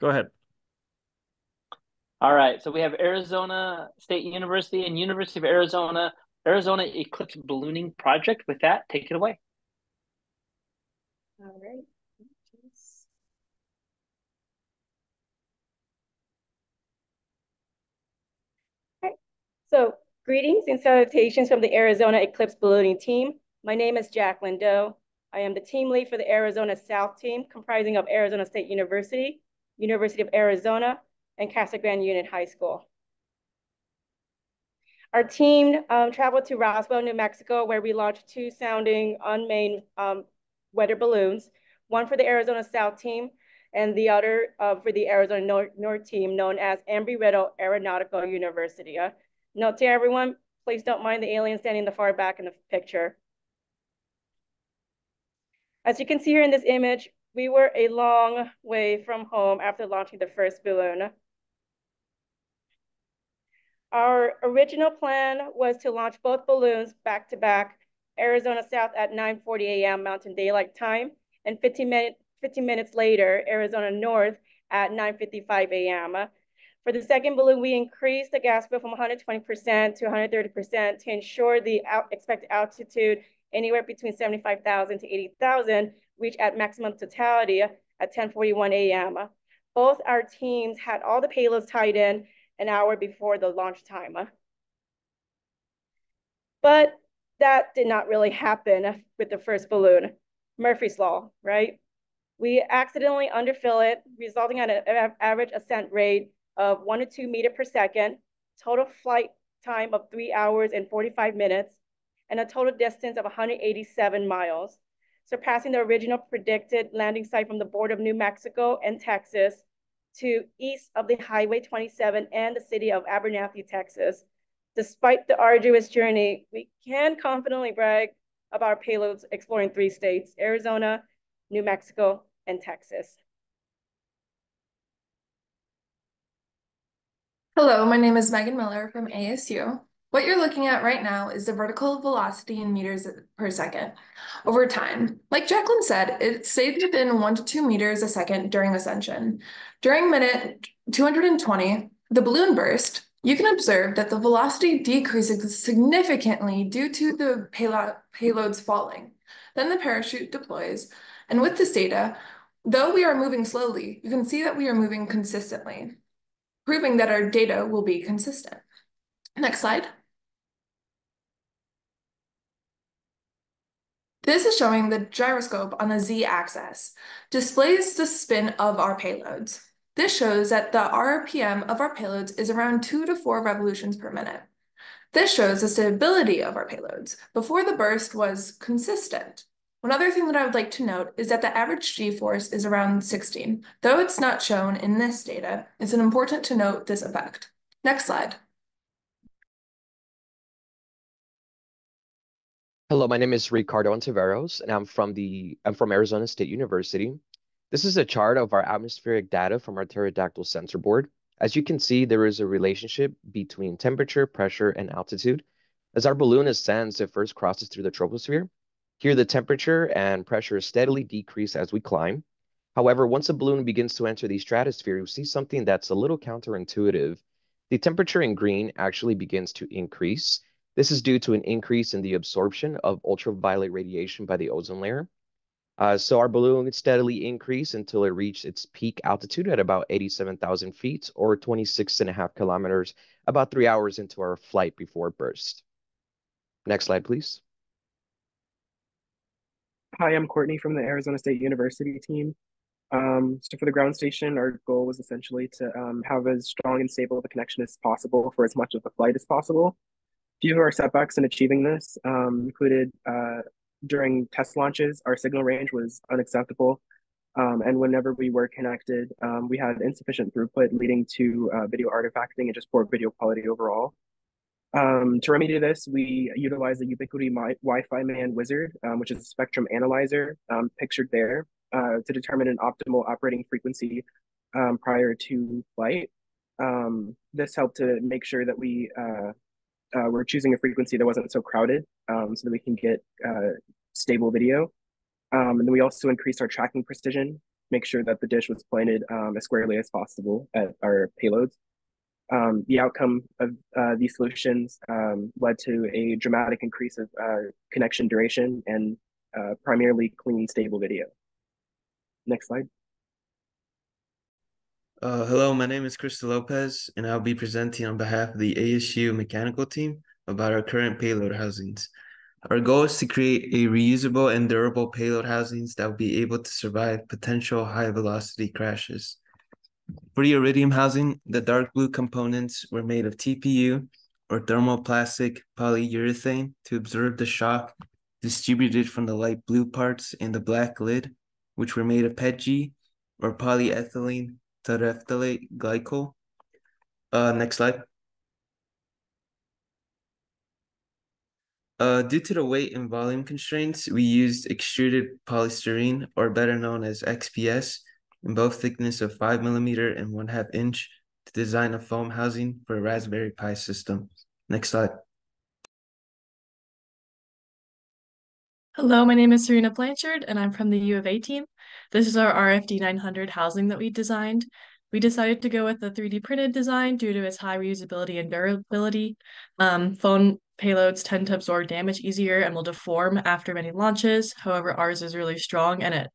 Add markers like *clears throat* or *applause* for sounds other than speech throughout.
Go ahead. All right. So we have Arizona State University and University of Arizona, Arizona Eclipse Ballooning Project. With that, take it away. All right. Okay. So greetings and salutations from the Arizona Eclipse Ballooning team. My name is Jacqueline Doe. I am the team lead for the Arizona South team, comprising of Arizona State University, University of Arizona, and Casa Grande Union High School. Our team um, traveled to Roswell, New Mexico, where we launched two sounding unmanned um, weather balloons, one for the Arizona South team and the other uh, for the Arizona North, North, team known as Embry-Riddle Aeronautical University. Uh, note to everyone, please don't mind the alien standing in the far back in the picture. As you can see here in this image, we were a long way from home after launching the first balloon. Our original plan was to launch both balloons back to back, Arizona South at 9.40 a.m. Mountain Daylight Time, and 15, minute, 15 minutes later, Arizona North at 9.55 a.m. For the second balloon, we increased the gas bill from 120% to 130% to ensure the out expected altitude anywhere between 75,000 to 80,000 reach at maximum totality at 10.41 a.m. Both our teams had all the payloads tied in an hour before the launch time. But that did not really happen with the first balloon. Murphy's Law, right? We accidentally underfill it, resulting in an average ascent rate of one to two meter per second, total flight time of three hours and 45 minutes, and a total distance of 187 miles, surpassing the original predicted landing site from the border of New Mexico and Texas to east of the Highway 27 and the city of Abernathy, Texas. Despite the arduous journey, we can confidently brag about our payloads exploring three states, Arizona, New Mexico, and Texas. Hello, my name is Megan Miller from ASU. What you're looking at right now is the vertical velocity in meters per second over time. Like Jacqueline said, it stayed within one to two meters a second during ascension. During minute 220, the balloon burst, you can observe that the velocity decreases significantly due to the payload, payloads falling. Then the parachute deploys, and with this data, though we are moving slowly, you can see that we are moving consistently, proving that our data will be consistent. Next slide. This is showing the gyroscope on the z-axis, displays the spin of our payloads. This shows that the RPM of our payloads is around two to four revolutions per minute. This shows the stability of our payloads. Before the burst was consistent. One other thing that I would like to note is that the average g-force is around 16. Though it's not shown in this data, it's important to note this effect. Next slide. Hello, my name is Ricardo Ontiveros, and I'm from the I'm from Arizona State University. This is a chart of our atmospheric data from our pterodactyl sensor board. As you can see, there is a relationship between temperature, pressure, and altitude. As our balloon ascends, it first crosses through the troposphere. Here, the temperature and pressure steadily decrease as we climb. However, once a balloon begins to enter the stratosphere, we see something that's a little counterintuitive. The temperature in green actually begins to increase, this is due to an increase in the absorption of ultraviolet radiation by the ozone layer. Uh, so our balloon steadily increased until it reached its peak altitude at about 87,000 feet or 26 and a half kilometers, about three hours into our flight before it burst. Next slide, please. Hi, I'm Courtney from the Arizona State University team. Um, so for the ground station, our goal was essentially to um, have as strong and stable of a connection as possible for as much of the flight as possible few of our setbacks in achieving this um, included uh, during test launches, our signal range was unacceptable. Um, and whenever we were connected, um, we had insufficient throughput leading to uh, video artifacting and just poor video quality overall. Um, to remedy this, we utilized the Ubiquiti WiFiman Wizard, um, which is a spectrum analyzer um, pictured there, uh, to determine an optimal operating frequency prior to flight. this helped to make sure that we uh, uh, we're choosing a frequency that wasn't so crowded um, so that we can get uh, stable video. Um, and then we also increased our tracking precision make sure that the dish was pointed um, as squarely as possible at our payloads. Um, the outcome of uh, these solutions um, led to a dramatic increase of uh, connection duration and uh, primarily clean, stable video. Next slide. Uh, hello, my name is Krista Lopez, and I'll be presenting on behalf of the ASU mechanical team about our current payload housings. Our goal is to create a reusable and durable payload housings that will be able to survive potential high velocity crashes. For the iridium housing, the dark blue components were made of TPU or thermoplastic polyurethane to absorb the shock distributed from the light blue parts in the black lid, which were made of PETG or polyethylene terephthalate glycol. Uh, next slide. Uh, due to the weight and volume constraints, we used extruded polystyrene, or better known as XPS, in both thickness of 5 millimeter and 1 half inch to design a foam housing for a Raspberry Pi system. Next slide. Hello, my name is Serena Blanchard, and I'm from the U of A team. This is our RFD 900 housing that we designed. We decided to go with the 3D printed design due to its high reusability and durability. Um, phone payloads tend to absorb damage easier and will deform after many launches. However, ours is really strong and it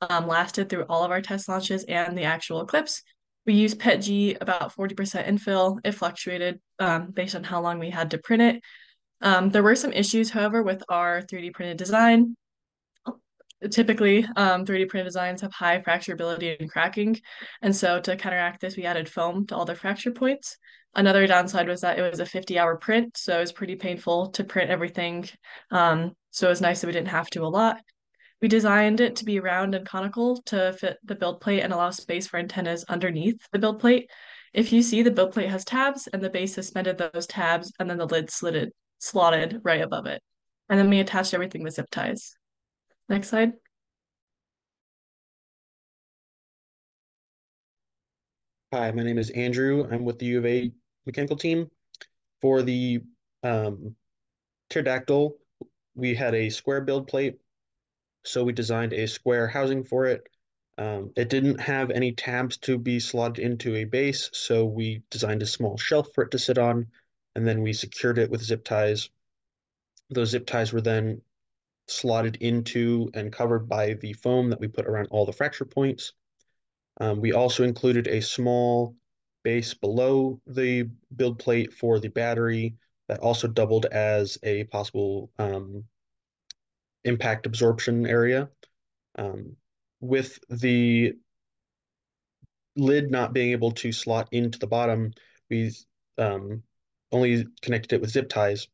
um, lasted through all of our test launches and the actual eclipse. We used PETG about 40% infill. It fluctuated um, based on how long we had to print it. Um, there were some issues, however, with our 3D printed design. Typically, um, 3D printed designs have high fracturability and cracking. And so to counteract this, we added foam to all the fracture points. Another downside was that it was a 50 hour print. So it was pretty painful to print everything. Um, so it was nice that we didn't have to a lot. We designed it to be round and conical to fit the build plate and allow space for antennas underneath the build plate. If you see the build plate has tabs and the base suspended those tabs and then the lid slitted slotted right above it. And then we attached everything with zip ties. Next slide. Hi, my name is Andrew. I'm with the U of A mechanical team. For the um, pterodactyl, we had a square build plate. So we designed a square housing for it. Um, it didn't have any tabs to be slotted into a base, so we designed a small shelf for it to sit on and then we secured it with zip ties. Those zip ties were then slotted into and covered by the foam that we put around all the fracture points. Um, we also included a small base below the build plate for the battery that also doubled as a possible um, impact absorption area. Um, with the lid not being able to slot into the bottom, we um, only connected it with zip ties.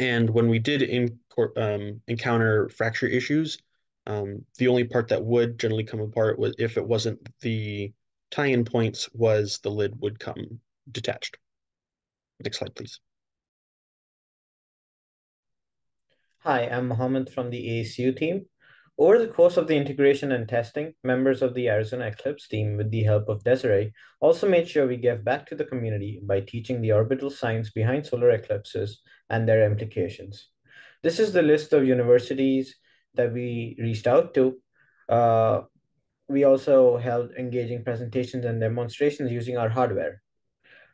And when we did in, um, encounter fracture issues, um, the only part that would generally come apart was if it wasn't the tie-in points was the lid would come detached. Next slide, please. Hi, I'm Mohammed from the ASU team. Over the course of the integration and testing, members of the Arizona Eclipse team, with the help of Desiree, also made sure we gave back to the community by teaching the orbital science behind solar eclipses and their implications. This is the list of universities that we reached out to. Uh, we also held engaging presentations and demonstrations using our hardware.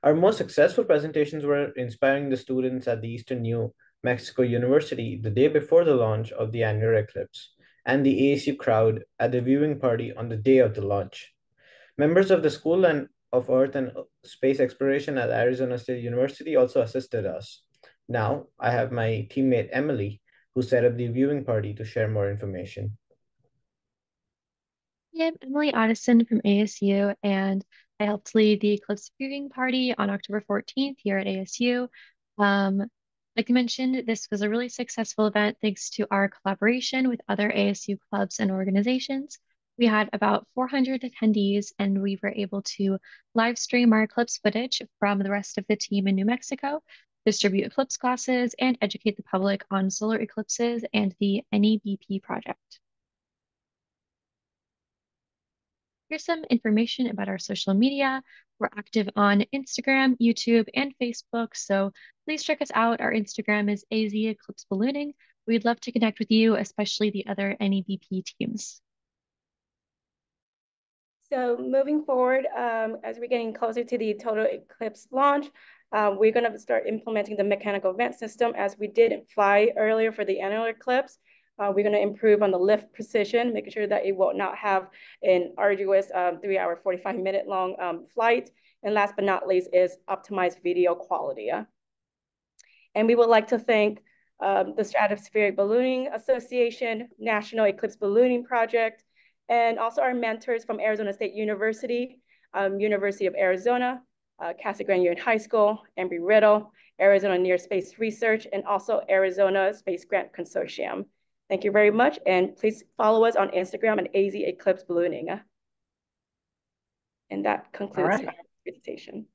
Our most successful presentations were inspiring the students at the Eastern New Mexico University the day before the launch of the annular eclipse and the ASU crowd at the viewing party on the day of the launch. Members of the School and of Earth and Space Exploration at Arizona State University also assisted us. Now I have my teammate Emily, who set up the viewing party to share more information. Yeah, I'm Emily Addison from ASU, and I helped lead the Eclipse viewing party on October 14th here at ASU. Um, like I mentioned, this was a really successful event thanks to our collaboration with other ASU clubs and organizations. We had about 400 attendees, and we were able to live stream our eclipse footage from the rest of the team in New Mexico, distribute eclipse classes, and educate the public on solar eclipses and the NEBP project. Here's some information about our social media. We're active on Instagram, YouTube, and Facebook, so please check us out. Our Instagram is AZ Eclipse Ballooning. We'd love to connect with you, especially the other NEBP teams. So moving forward, um, as we're getting closer to the total eclipse launch, uh, we're going to start implementing the mechanical vent system as we did fly earlier for the annular eclipse. Uh, we're going to improve on the lift precision, making sure that it will not have an arduous um, three hour, 45 minute long um, flight. And last but not least is optimized video quality. And we would like to thank um, the Stratospheric Ballooning Association, National Eclipse Ballooning Project, and also our mentors from Arizona State University, um, University of Arizona, uh, Casa Grande Union High School, Embry-Riddle, Arizona Near Space Research, and also Arizona Space Grant Consortium. Thank you very much, and please follow us on Instagram at AZ Eclipse Ballooning. And that concludes right. presentation.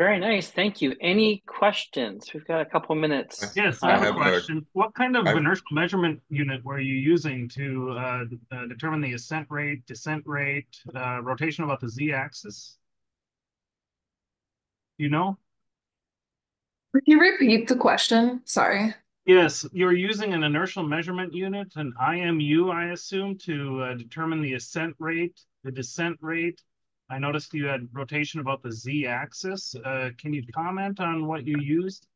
Very nice. Thank you. Any questions? We've got a couple minutes. Yes, I have, I have a question. A, what kind of I've, inertial measurement unit were you using to uh, uh, determine the ascent rate, descent rate, uh, rotation about the z-axis? You know? Could you repeat the question? Sorry. Yes, you're using an inertial measurement unit, an IMU, I assume, to uh, determine the ascent rate, the descent rate, I noticed you had rotation about the z-axis. Uh, can you comment on what you used?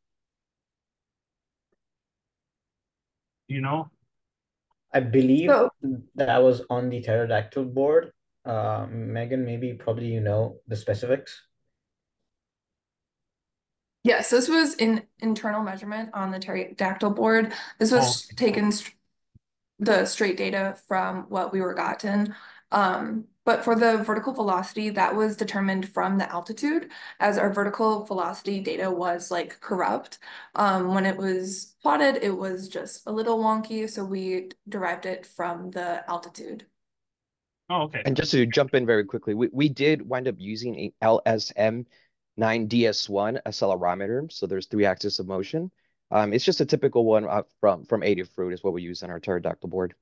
You know? I believe so, that was on the pterodactyl board. Uh, Megan, maybe probably you know the specifics. Yes, this was in inertial measurement on the pterodactyl board. This was oh. taken the straight data from what we were gotten. Um, but for the vertical velocity, that was determined from the altitude as our vertical velocity data was like corrupt. Um, when it was plotted, it was just a little wonky. So we derived it from the altitude. Oh, okay. And just to jump in very quickly, we, we did wind up using a LSM 9DS1 accelerometer. So there's three axis of motion. Um, it's just a typical one uh, from, from Adafruit is what we use on our pterodactyl board.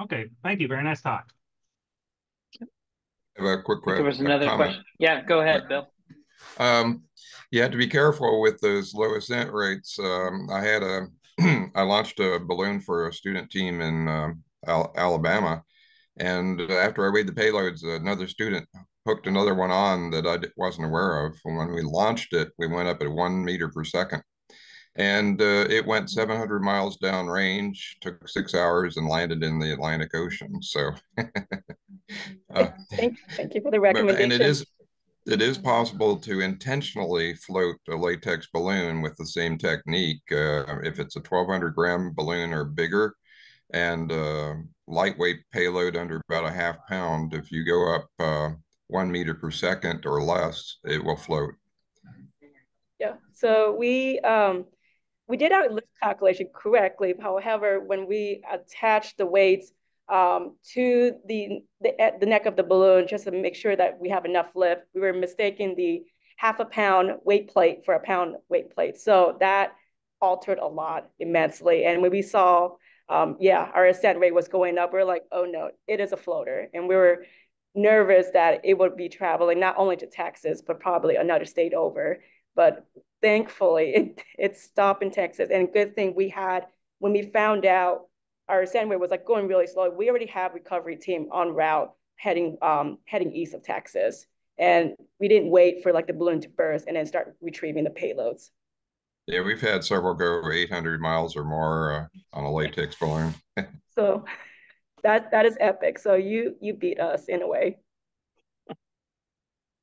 Okay, thank you. Very nice talk have a quick question. There was another question. Yeah, go ahead, Bill. Um, you have to be careful with those low ascent rates. Um, I had a, *clears throat* I launched a balloon for a student team in um, Al Alabama, and after I weighed the payloads, another student hooked another one on that I wasn't aware of. And when we launched it, we went up at one meter per second and uh, it went 700 miles downrange took six hours and landed in the atlantic ocean so *laughs* uh, *laughs* *laughs* thank, thank you for the recommendation and it is it is possible to intentionally float a latex balloon with the same technique uh, if it's a 1200 gram balloon or bigger and uh, lightweight payload under about a half pound. If you go up uh, one meter per second or less it will float. Yeah so we um we did our lift calculation correctly. However, when we attached the weights um, to the, the, the neck of the balloon, just to make sure that we have enough lift, we were mistaking the half a pound weight plate for a pound weight plate. So that altered a lot immensely. And when we saw, um, yeah, our ascent rate was going up, we are like, oh no, it is a floater. And we were nervous that it would be traveling not only to Texas, but probably another state over. But thankfully *laughs* it, it stopped in Texas. And good thing we had when we found out our sandwich was like going really slow. We already have recovery team on route heading um heading east of Texas. And we didn't wait for like the balloon to burst and then start retrieving the payloads. Yeah, we've had several go 800 miles or more uh, on a latex balloon. *laughs* so that that is epic. So you you beat us in a way.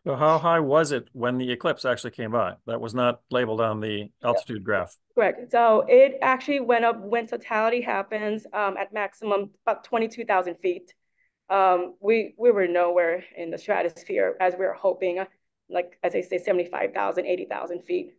So how high was it when the eclipse actually came by? That was not labeled on the altitude graph. Correct. So it actually went up when totality happens um, at maximum about 22,000 feet. Um, we, we were nowhere in the stratosphere as we were hoping, like as I say, 75,000, 80,000 feet.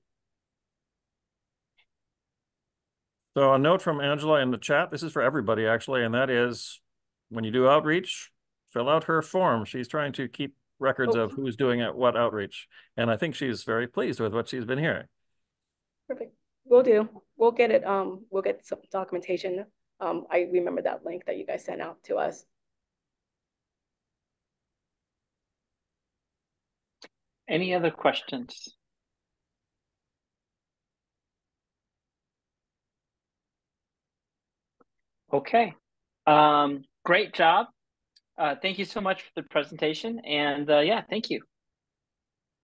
So a note from Angela in the chat, this is for everybody actually, and that is when you do outreach, fill out her form. She's trying to keep records oh. of who's doing it, what outreach. And I think she's very pleased with what she's been hearing. Perfect. We'll do. We'll get it. Um, we'll get some documentation. Um, I remember that link that you guys sent out to us. Any other questions? Okay. Um, great job. Uh, thank you so much for the presentation. And uh, yeah, thank you.